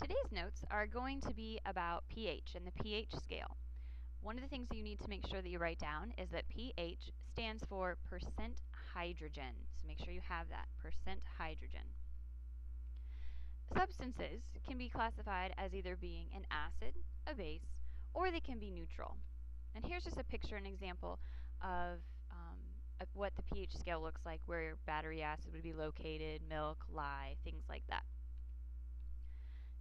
Today's notes are going to be about pH and the pH scale. One of the things you need to make sure that you write down is that pH stands for percent hydrogen. So make sure you have that, percent hydrogen. Substances can be classified as either being an acid, a base, or they can be neutral. And here's just a picture, an example of um, what the pH scale looks like, where battery acid would be located, milk, lye, things like that.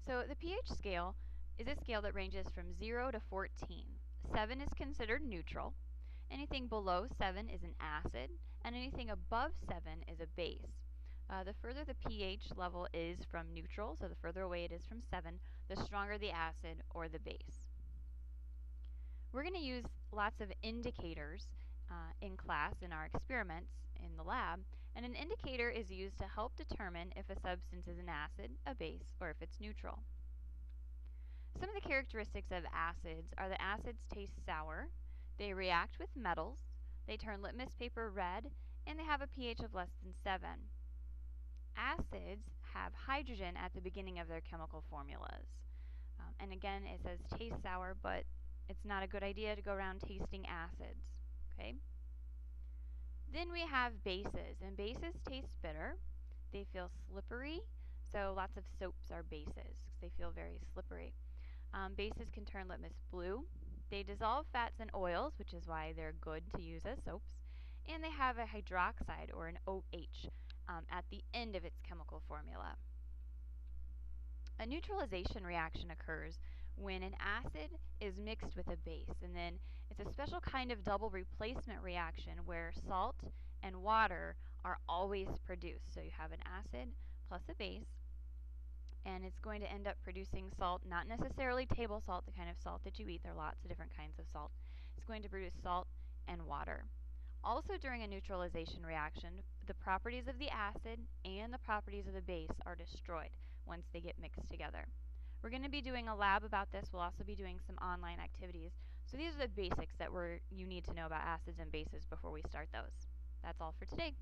So the pH scale is a scale that ranges from 0 to 14. 7 is considered neutral. Anything below 7 is an acid, and anything above 7 is a base. Uh, the further the pH level is from neutral, so the further away it is from 7, the stronger the acid or the base. We're going to use lots of indicators uh, in class in our experiments in the lab, and an indicator is used to help determine if a substance is an acid, a base, or if it's neutral. Some of the characteristics of acids are that acids taste sour, they react with metals, they turn litmus paper red, and they have a pH of less than 7. Acids have hydrogen at the beginning of their chemical formulas. Um, and again, it says taste sour, but it's not a good idea to go around tasting acids. Then we have bases, and bases taste bitter. They feel slippery, so lots of soaps are bases because they feel very slippery. Um, bases can turn litmus blue. They dissolve fats and oils, which is why they're good to use as soaps. And they have a hydroxide, or an OH, um, at the end of its chemical formula. A neutralization reaction occurs when an acid is mixed with a base, and then it's a special kind of double replacement reaction where salt and water are always produced. So you have an acid plus a base, and it's going to end up producing salt, not necessarily table salt, the kind of salt that you eat. There are lots of different kinds of salt. It's going to produce salt and water. Also during a neutralization reaction, the properties of the acid and the properties of the base are destroyed once they get mixed together. We're going to be doing a lab about this. We'll also be doing some online activities. So these are the basics that we're, you need to know about acids and bases before we start those. That's all for today.